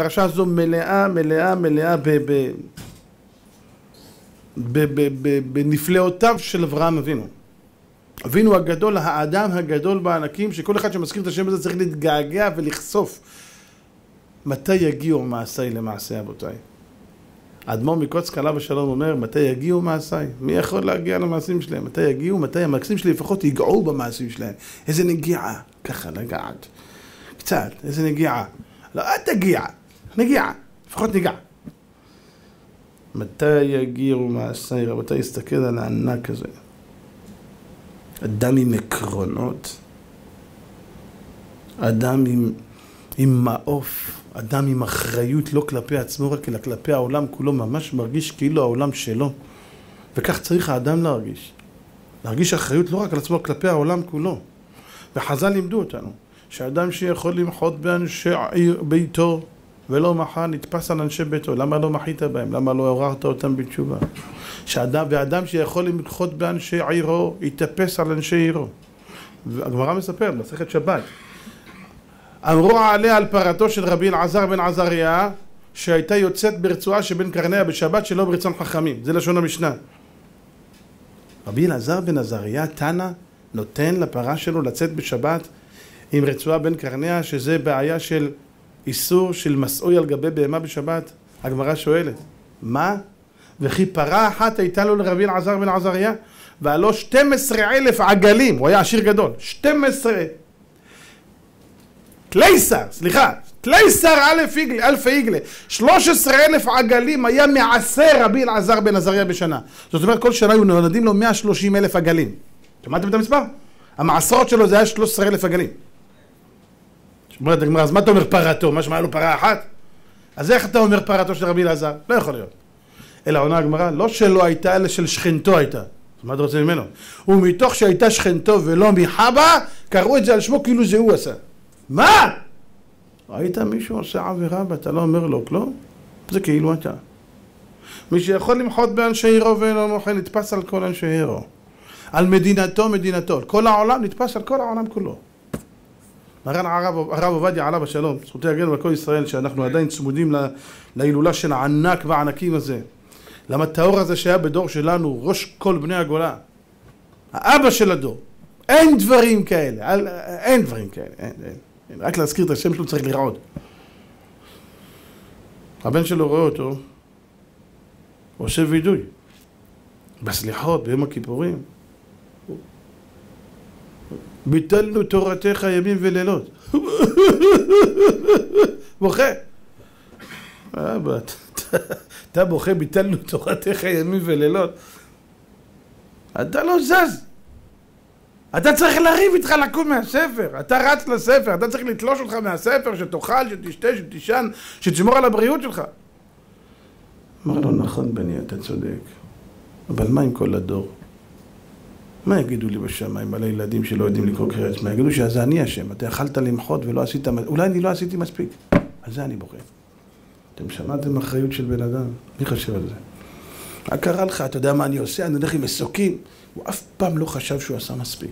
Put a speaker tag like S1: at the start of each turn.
S1: הפרשה הזו מלאה, מלאה, מלאה בנפלאותיו של אברהם אבינו. אבינו הגדול, האדם הגדול בענקים, שכל אחד שמזכיר את השם הזה צריך להתגעגע ולחשוף. מתי יגיעו מעשיי למעשה אבותיי? האדמו"ר מקוצק עליו השלום אומר, מתי יגיעו מעשיי? מי יכול להגיע למעשים שלהם? מתי יגיעו? מתי המעשים שלי לפחות ייגעו במעשים שלהם? איזה נגיעה, ככה לגעת. קצת, איזה נגיעה. לא, אל תגיע, נגיעה, לפחות ניגע. מתי יגיעו מעשיי? רבותיי, הסתכל על הענק הזה. אדם עם עקרונות, אדם עם, עם מעוף, אדם עם אחריות לא כלפי עצמו רק אלא כלפי העולם כולו, ממש מרגיש כאילו העולם שלו. וכך צריך האדם להרגיש. להרגיש אחריות לא רק על עצמו, כלפי העולם כולו. וחז"ל לימדו אותנו, שאדם שיכול למחות באנשי ביתו ולא מחה, נתפס על אנשי ביתו. למה לא מחית בהם? למה לא עוררת אותם בתשובה? שאדם, ואדם שיכול למחות באנשי עירו, יתאפס על אנשי עירו. הגמרא מספרת, מסכת שבת. אמרו עליה על פרתו של רבי אלעזר בן עזריה שהייתה יוצאת ברצועה שבין קרניה בשבת שלא ברצון חכמים. זה לשון המשנה. רבי אלעזר בן עזריה, תנא, נותן לפרה שלו לצאת בשבת עם רצועה בין קרניה, שזה בעיה של איסור של מסעוי על גבי בהמה בשבת. הגמרא שואלת, מה? וכי פרה אחת הייתה לו לרבי אלעזר בן עזריה? והלא 12 אלף עגלים, הוא היה עשיר גדול, 12 תלייסר, סליחה, תלייסר אלף איגלה, 13 אלף עגלים היה מעשר רבי אלעזר בן עזריה בשנה. זאת אומרת כל שנה היו נולדים לו 130 אלף עגלים. שמעתם את המספר? המעשרות שלו זה היה 13 אלף עגלים. אומרת הגמרא, אז מה אתה אומר פרתו? מה שמע לו פרה אחת? אז איך אתה אומר פרתו של רבי אלעזר? לא יכול להיות. אלא עונה הגמרא, לא שלא הייתה, אלא של שכנתו הייתה. מה אתה רוצה ממנו? ומתוך שהייתה שכנתו ולא מחבא, קראו את זה על שמו כאילו זה הוא עשה. מה? ראית מישהו עושה עבירה ואתה לא אומר לו כלום? זה כאילו אתה. מי שיכול למחות באנשי עירו ואינו מוחל, נתפס על כל אנשי עירו. על מדינתו, מדינתו. כל העולם נתפס על כל העולם כולו. מרן הרב, עובדיה עליו השלום, זכותי להגן על כל ישראל, שאנחנו עדיין צמודים להילולה של הענק והענקים הזה. למה הטהור הזה שהיה בדור שלנו, ראש כל בני הגולה, האבא של הדור, אין דברים כאלה, אין דברים כאלה, אין, אין. רק להזכיר את השם שלו צריך לרעוד. הבן שלו רואה אותו, עושה וידוי. בסליחות, ביום הכיפורים. ביטלנו תורתך ימים ולילות. בוכה. אבא, אתה בוכה, ביטלנו תורתך ימים ולילות. אתה לא זז. אתה צריך לריב איתך לקום מהספר, אתה רץ לספר, אתה צריך לתלוש אותך מהספר, שתאכל, שתשתה, שתישן, שתשמור על הבריאות שלך. אמר לו, נכון בני, אתה צודק, אבל מה עם כל הדור? מה יגידו לי בשמיים על הילדים שלא יודעים לקרוא קריאת שמע? יגידו שזה אני אשם, אתה יכלת למחות ולא עשית, אולי אני לא עשיתי מספיק. על זה אני בוחר. אתם שמעתם אחריות של בן אדם? מי חושב על זה? מה קרה לך? אתה יודע מה אני עושה? אני הולך עם מסוקים. הוא אף פעם לא חשב שהוא עשה מספיק.